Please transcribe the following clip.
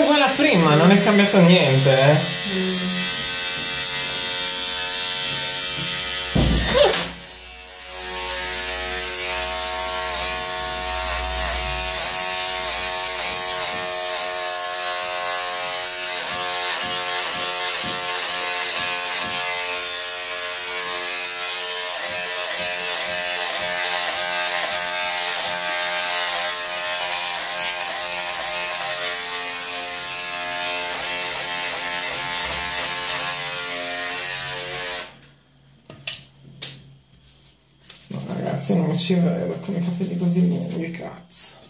uguale a prima, non è cambiato niente, eh. Ragazzi non ci con i capelli così lunghi, cazzo.